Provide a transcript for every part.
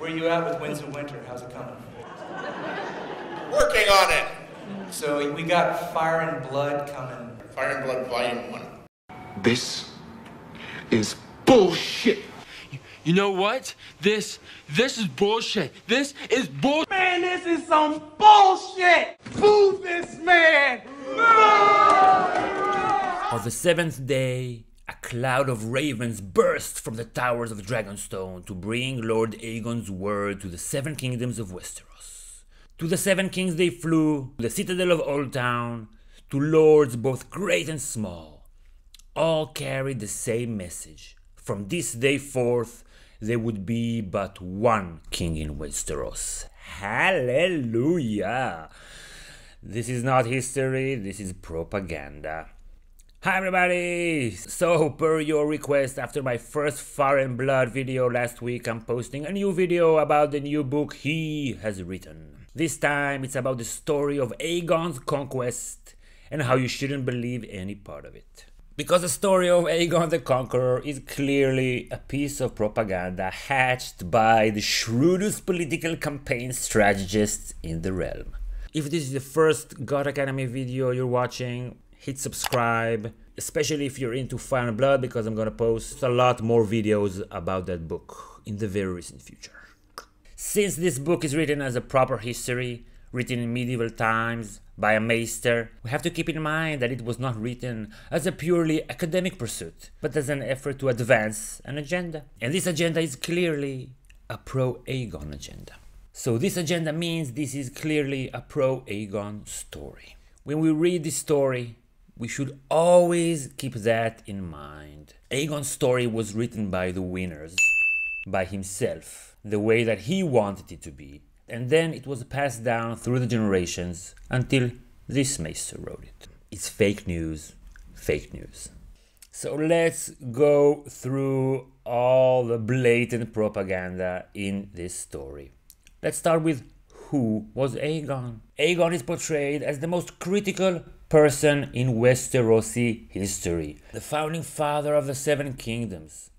Where you at with Winds of Winter? How's it coming? Working on it. So we got Fire and Blood coming. Fire and Blood Volume 1. This is bullshit. You know what? This this is bullshit. This is bull. Man, this is some bullshit! Boo this man! On the seventh day, a cloud of ravens burst from the towers of Dragonstone to bring Lord Aegon's word to the seven kingdoms of Westeros. To the seven kings they flew, to the citadel of Old Town, to lords both great and small. All carried the same message. From this day forth, there would be but one king in Westeros. Hallelujah! This is not history, this is propaganda. Hi everybody! So, per your request, after my first Fire and Blood video last week, I'm posting a new video about the new book he has written. This time it's about the story of Aegon's conquest and how you shouldn't believe any part of it. Because the story of Aegon the Conqueror is clearly a piece of propaganda hatched by the shrewdest political campaign strategists in the realm. If this is the first Got Academy video you're watching, hit subscribe, especially if you're into Fire and Blood, because I'm gonna post a lot more videos about that book in the very recent future. Since this book is written as a proper history, written in medieval times by a maester, we have to keep in mind that it was not written as a purely academic pursuit, but as an effort to advance an agenda. And this agenda is clearly a pro Aegon agenda. So, this agenda means this is clearly a pro Aegon story. When we read this story, we should always keep that in mind. Aegon's story was written by the winners, by himself, the way that he wanted it to be, and then it was passed down through the generations until this maester wrote it. It's fake news, fake news. So let's go through all the blatant propaganda in this story. Let's start with who was Aegon. Aegon is portrayed as the most critical person in Westerosi history, the founding father of the Seven Kingdoms.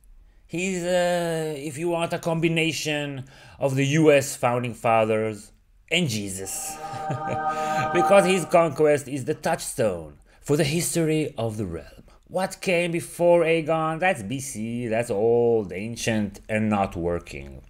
He's, uh, if you want, a combination of the US founding fathers and Jesus. because his conquest is the touchstone for the history of the realm. What came before Aegon? That's BC, that's old, ancient, and not working.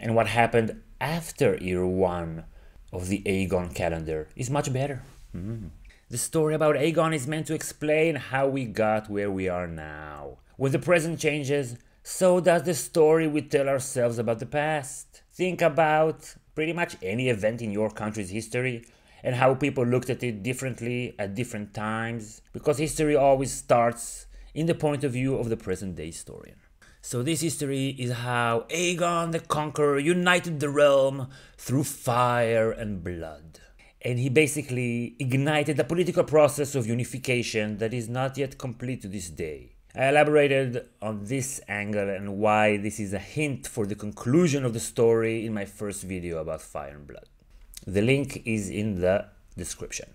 And what happened after year one of the Aegon calendar is much better. Mm. The story about Aegon is meant to explain how we got where we are now. When the present changes, so does the story we tell ourselves about the past. Think about pretty much any event in your country's history and how people looked at it differently at different times, because history always starts in the point of view of the present day historian. So, this history is how Aegon the Conqueror united the realm through fire and blood and he basically ignited a political process of unification that is not yet complete to this day. I elaborated on this angle and why this is a hint for the conclusion of the story in my first video about Fire and Blood. The link is in the description.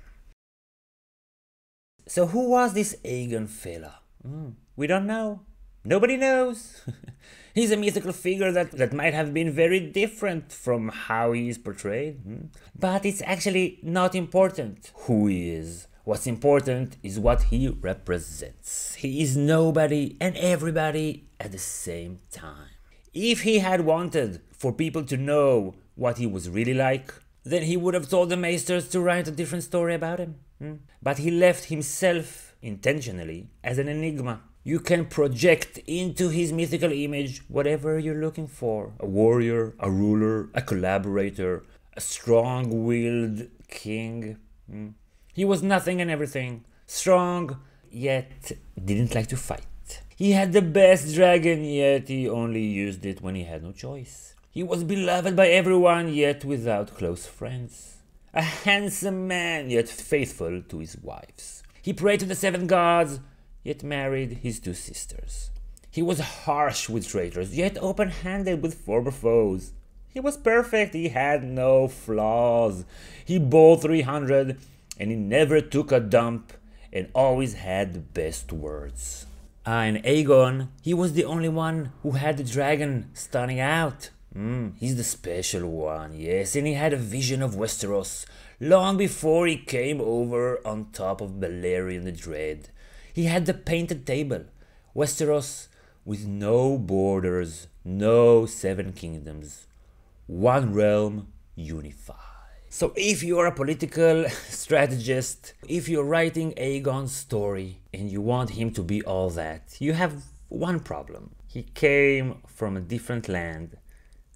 So, who was this Aegon fella? Mm, we don't know. Nobody knows. He's a mythical figure that, that might have been very different from how he is portrayed. Hmm? But it's actually not important who he is. What's important is what he represents. He is nobody and everybody at the same time. If he had wanted for people to know what he was really like, then he would have told the Maesters to write a different story about him. Hmm? But he left himself intentionally as an enigma you can project into his mythical image whatever you're looking for a warrior, a ruler, a collaborator, a strong willed king. Mm. He was nothing and everything. Strong, yet didn't like to fight. He had the best dragon, yet he only used it when he had no choice. He was beloved by everyone, yet without close friends. A handsome man, yet faithful to his wives. He prayed to the seven gods, yet married his two sisters. He was harsh with traitors, yet open handed with former foes. He was perfect, he had no flaws. He bowled 300, and he never took a dump, and always had the best words. Ah, and Aegon, he was the only one who had the dragon stunning out. Mm, he's the special one, yes, and he had a vision of Westeros long before he came over on top of Balerion the Dread. He had the painted table. Westeros with no borders, no seven kingdoms, one realm unified. So, if you are a political strategist, if you're writing Aegon's story and you want him to be all that, you have one problem. He came from a different land,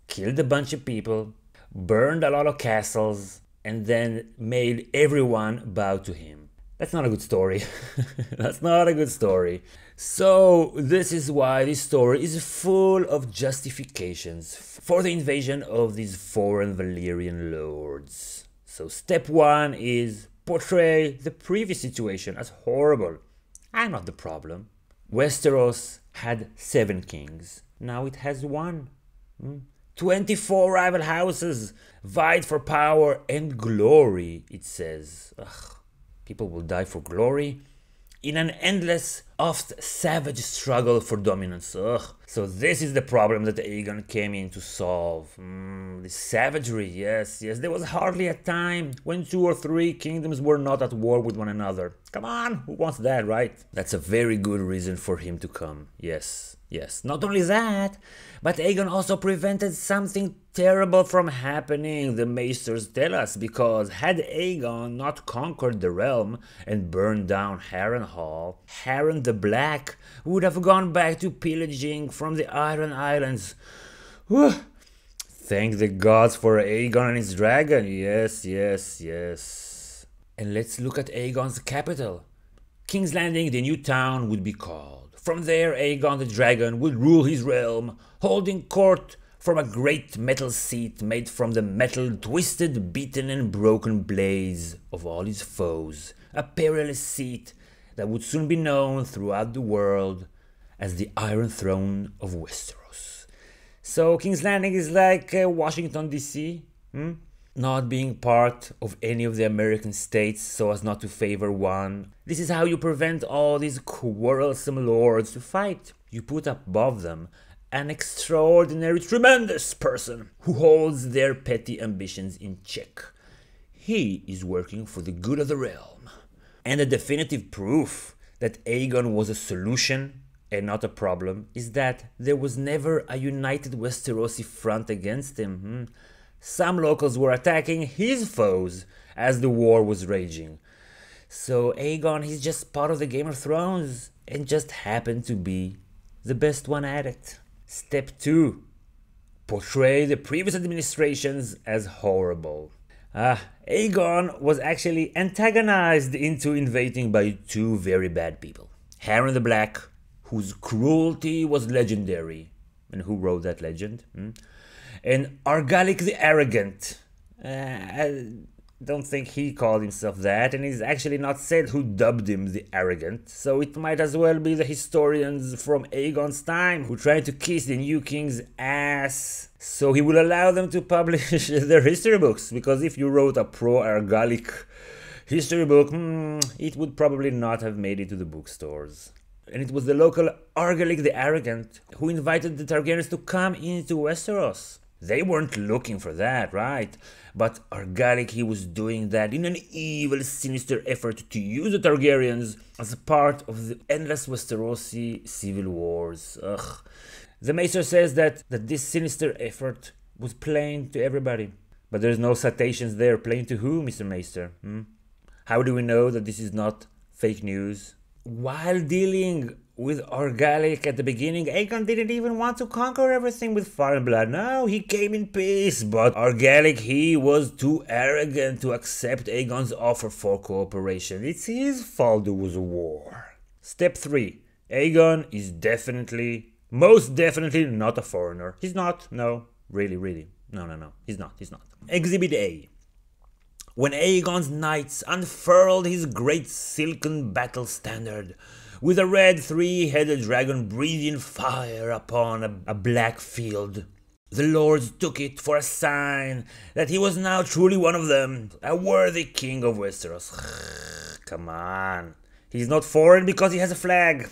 killed a bunch of people, burned a lot of castles, and then made everyone bow to him. That's not a good story. That's not a good story. So, this is why this story is full of justifications for the invasion of these foreign Valyrian lords. So, step one is portray the previous situation as horrible. I'm not the problem. Westeros had seven kings, now it has one. Hmm? 24 rival houses vied for power and glory, it says. Ugh. People will die for glory. In an endless, oft savage struggle for dominance. Ugh. So this is the problem that Aegon came in to solve. Mm, the savagery, yes, yes. There was hardly a time when two or three kingdoms were not at war with one another. Come on, who wants that, right? That's a very good reason for him to come. Yes, yes. Not only that, but Aegon also prevented something terrible from happening, the Maesters tell us, because had Aegon not conquered the realm and burned down Harrenhal, Harren the Black would have gone back to pillaging from the Iron Islands. Whew. Thank the gods for Aegon and his dragon. Yes, yes, yes. And let's look at Aegon's capital. King's Landing, the new town, would be called. From there, Aegon the dragon would rule his realm, holding court from a great metal seat made from the metal twisted, beaten, and broken blades of all his foes. A perilous seat that would soon be known throughout the world as the Iron Throne of Westeros. So, King's Landing is like uh, Washington, D.C., hmm? not being part of any of the American states so as not to favor one. This is how you prevent all these quarrelsome lords to fight. You put above them an extraordinary, tremendous person who holds their petty ambitions in check. He is working for the good of the realm. And the definitive proof that Aegon was a solution and not a problem is that there was never a united Westerosi front against him. Hmm? Some locals were attacking his foes as the war was raging. So Aegon, he's just part of the Game of Thrones and just happened to be the best one at it. Step 2 Portray the previous administrations as horrible. Ah, Aegon was actually antagonized into invading by two very bad people. Harren the Black, whose cruelty was legendary. And who wrote that legend? Hmm? And Argilac the Arrogant. Uh, don't think he called himself that, and it's actually not said who dubbed him the Arrogant, so it might as well be the historians from Aegon's time who tried to kiss the new king's ass so he will allow them to publish their history books, because if you wrote a pro Argilac history book, hmm, it would probably not have made it to the bookstores. And it was the local Argilac the Arrogant who invited the Targaryens to come into Westeros. They weren't looking for that, right? But Argilac, he was doing that in an evil, sinister effort to use the Targaryens as a part of the endless Westerosi civil wars. Ugh. The Maester says that, that this sinister effort was plain to everybody. But there's no citations there. Plain to who, Mr. Maester? Hmm? How do we know that this is not fake news? While dealing with Argilac at the beginning, Aegon didn't even want to conquer everything with fire and blood. No, he came in peace. But Argilac, he was too arrogant to accept Aegon's offer for cooperation. It's his fault there was a war. Step 3. Aegon is definitely, most definitely not a foreigner. He's not, no. Really, really. No, no, no. He's not, he's not. Exhibit A. When Aegon's knights unfurled his great silken battle standard, with a red three headed dragon breathing fire upon a, a, black field. The lords took it for a sign that he was now truly one of them, a worthy king of Westeros. Come on. He's not foreign because he has a flag.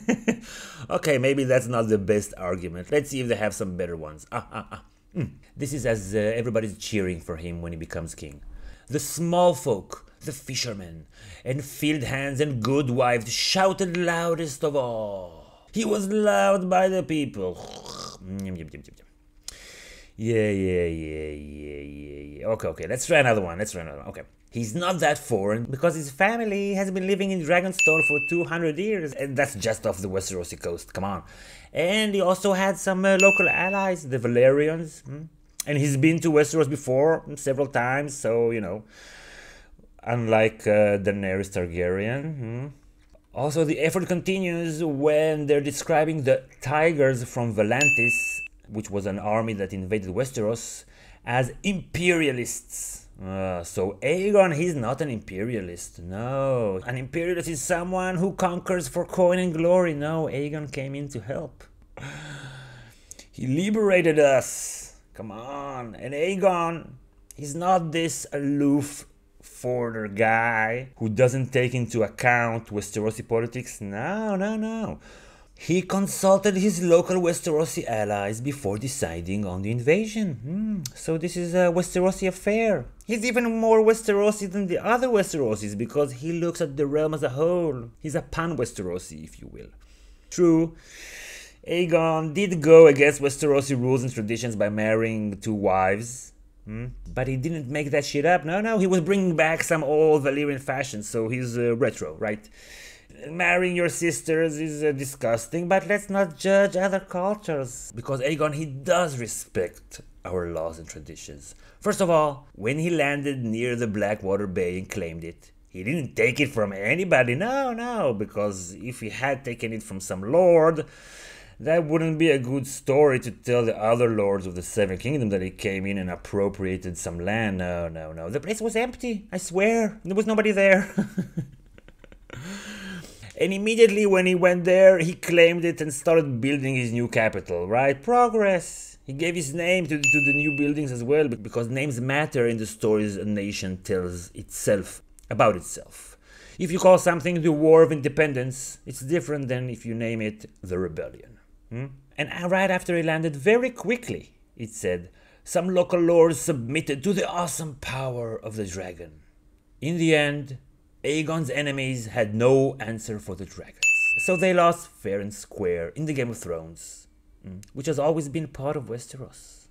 okay, maybe that's not the best argument. Let's see if they have some better ones. Ah, ah, ah. Mm. This is as uh, everybody's cheering for him when he becomes king. The small folk, the fishermen, and field hands and good wives shouted loudest of all. He was loved by the people. Yeah, yeah, yeah, yeah, yeah, yeah. Okay, okay, let's try another one. Let's try another one. Okay. He's not that foreign because his family has been living in Dragonstone for 200 years, and that's just off the Westerosi coast. Come on. And he also had some uh, local allies, the Velaryons. Hmm? And he's been to Westeros before several times, so, you know, unlike uh, Daenerys Targaryen. Hmm? Also, the effort continues when they're describing the Tigers from Volantis, which was an army that invaded Westeros, as imperialists. Uh, so Aegon, he's not an imperialist. No, an imperialist is someone who conquers for coin and glory. No, Aegon came in to help. He liberated us. Come on. And Aegon, he's not this aloof foreigner guy who doesn't take into account Westerosi politics. No, no, no. He consulted his local Westerosi allies before deciding on the invasion. Hmm. So this is a Westerosi affair. He's even more Westerosi than the other Westerosis because he looks at the realm as a whole. He's a pan-Westerosi, if you will. True, Aegon did go against Westerosi rules and traditions by marrying two wives. Hmm? But he didn't make that shit up. No, no, he was bringing back some old Valyrian fashion, so he's uh, retro, right? marrying your sisters is uh, disgusting, but let's not judge other cultures. Because Aegon, he does respect our laws and traditions. First of all, when he landed near the Blackwater Bay and claimed it, he didn't take it from anybody. No, no, because if he had taken it from some lord, that wouldn't be a good story to tell the other lords of the Seven Kingdoms that he came in and appropriated some land. No, no, no. The place was empty. I swear. There was nobody there. And immediately when he went there, he claimed it and started building his new capital, right? Progress. He gave his name to, to the new buildings as well because names matter in the stories a nation tells itself about itself. If you call something the War of Independence, it's different than if you name it the Rebellion. Hmm? And right after he landed, very quickly, it said, some local lords submitted to the awesome power of the dragon. In the end, Aegon's enemies had no answer for the dragons. So they lost fair and square in the Game of Thrones, mm, which has always been part of Westeros.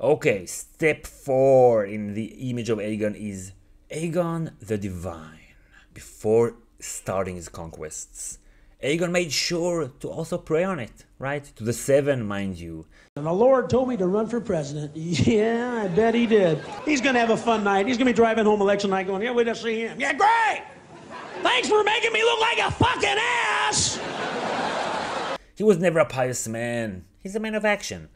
Okay, step 4 in the image of Aegon is Aegon the Divine. Before starting his conquests, Aegon made sure to also pray on it, right? To the seven, mind you. And the Lord told me to run for president. Yeah, I bet he did. He's going to have a fun night. He's going to be driving home election night going, yeah, wait to see him. Yeah, great! Thanks for making me look like a fucking ass! He was never a pious man. He's a man of action.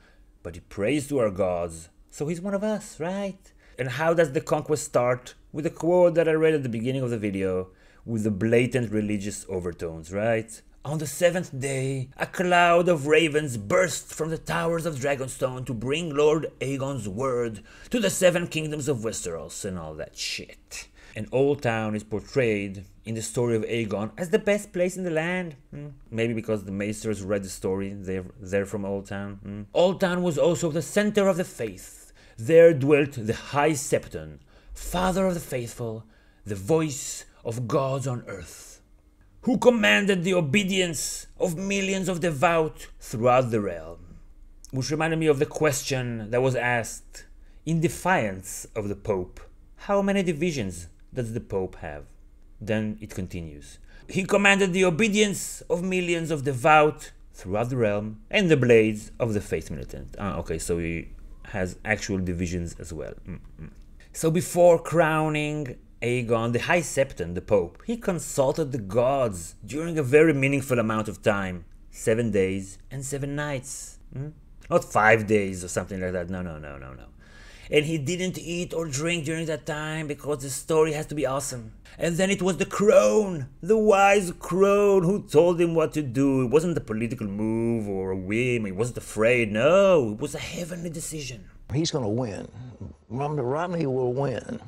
But he prays to our gods, so he's one of us, right? And how does the conquest start? With a quote that I read at the beginning of the video with the blatant religious overtones, right? On the seventh day, a cloud of ravens burst from the towers of Dragonstone to bring Lord Aegon's word to the seven kingdoms of Westeros and all that shit. And Old Town is portrayed in the story of Aegon as the best place in the land. Hmm. Maybe because the Maesters read the story, they're, from Old Town. Hmm. Old Town was also the center of the faith. There dwelt the High Septon, father of the faithful, the voice of gods on earth, who commanded the obedience of millions of devout throughout the realm. Which reminded me of the question that was asked in defiance of the Pope How many divisions does the Pope have? Then it continues. He commanded the obedience of millions of devout throughout the realm and the blades of the faith militant. Ah, okay, so he has actual divisions as well. Mm -mm. So before crowning Aegon, the High Septon, the Pope, he consulted the gods during a very meaningful amount of time seven days and seven nights. Hmm? Not five days or something like that. No, no, no, no, no. And he didn't eat or drink during that time because the story has to be awesome. And then it was the crone, the wise crone, who told him what to do. It wasn't a political move or a whim. He wasn't afraid. No, it was a heavenly decision. He's going to win. Romney will win.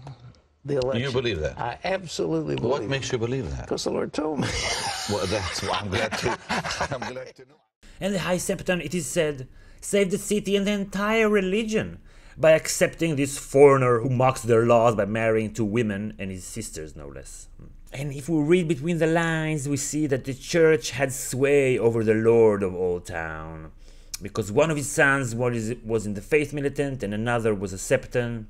The election. You believe that? I absolutely believe What makes you believe that? Because the Lord told me. Well, that's why I'm glad to. I'm glad to know. And the High Septon, it is said, saved the city and the entire religion by accepting this foreigner who mocks their laws by marrying two women and his sisters, no less. And if we read between the lines, we see that the church had sway over the lord of Old Town, because one of his sons was, was in the faith militant and another was a septon.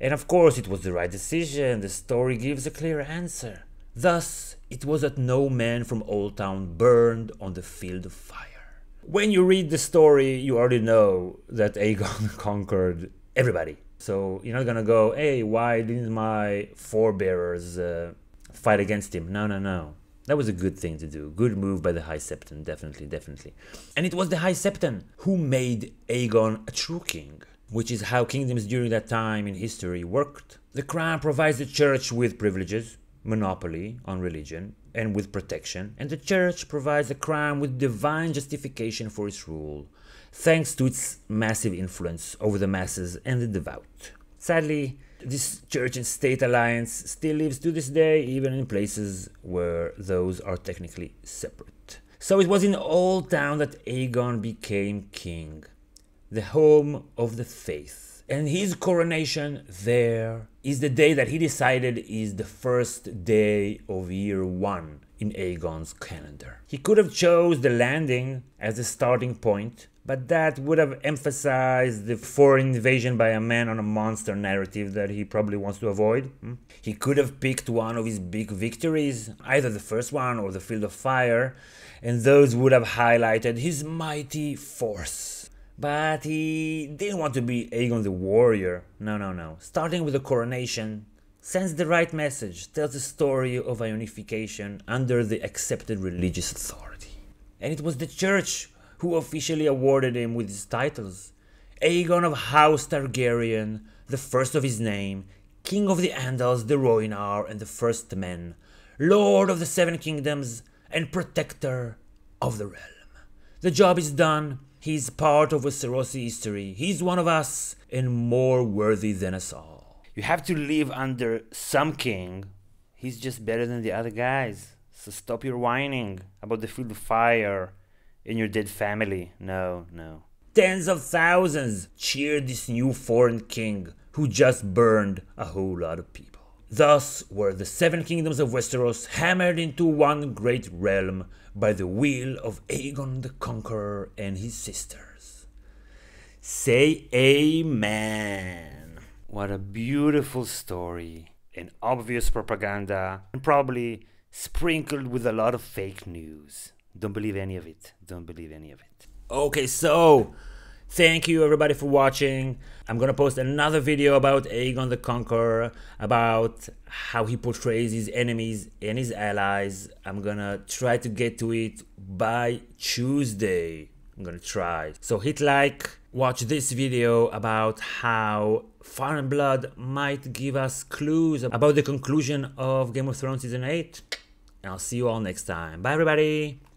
And of course, it was the right decision. The story gives a clear answer. Thus, it was that no man from Old Town burned on the field of fire. When you read the story, you already know that Aegon conquered everybody. So you're not gonna go, hey, why didn't my forebearers uh, fight against him? No, no, no. That was a good thing to do. Good move by the High Septon, definitely, definitely. And it was the High Septon who made Aegon a true king, which is how kingdoms during that time in history worked. The crown provides the church with privileges, monopoly on religion, and with protection, and the church provides the crown with divine justification for its rule, thanks to its massive influence over the masses and the devout. Sadly, this church and state alliance still lives to this day, even in places where those are technically separate. So it was in Old Town that Aegon became king, the home of the faith. And his coronation there is the day that he decided is the first day of year one in Aegon's calendar. He could have chose the landing as the starting point, but that would have emphasized the foreign invasion by a man on a monster narrative that he probably wants to avoid. Hmm? He could have picked one of his big victories, either the first one or the Field of Fire, and those would have highlighted his mighty force. But he didn't want to be Aegon the Warrior. No, no, no. Starting with the coronation sends the right message, tells the story of a unification under the accepted religious authority. And it was the church who officially awarded him with his titles. Aegon of House Targaryen, the first of his name, King of the Andals, the Rhoynar, and the First Men, Lord of the Seven Kingdoms, and Protector of the Realm. The job is done, He's part of Westerosi history. He's one of us and more worthy than us all. You have to live under some king. He's just better than the other guys. So stop your whining about the field of fire and your dead family. No, no. Tens of thousands cheered this new foreign king who just burned a whole lot of people. Thus were the seven kingdoms of Westeros hammered into one great realm by the will of Aegon the Conqueror and his sisters. Say Amen. What a beautiful story, and obvious propaganda, and probably sprinkled with a lot of fake news. Don't believe any of it. Don't believe any of it. Okay, so Thank you everybody for watching. I'm gonna post another video about Aegon the Conqueror, about how he portrays his enemies and his allies. I'm gonna try to get to it by Tuesday. I'm gonna try. So hit like, watch this video about how Fire and Blood might give us clues about the conclusion of Game of Thrones Season 8. And I'll see you all next time. Bye everybody!